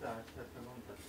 Tá, essa pergunta.